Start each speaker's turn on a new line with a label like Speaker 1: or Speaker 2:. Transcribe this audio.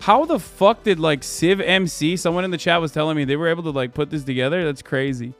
Speaker 1: How the fuck did like Civ MC? Someone in the chat was telling me they were able to like put this together. That's crazy.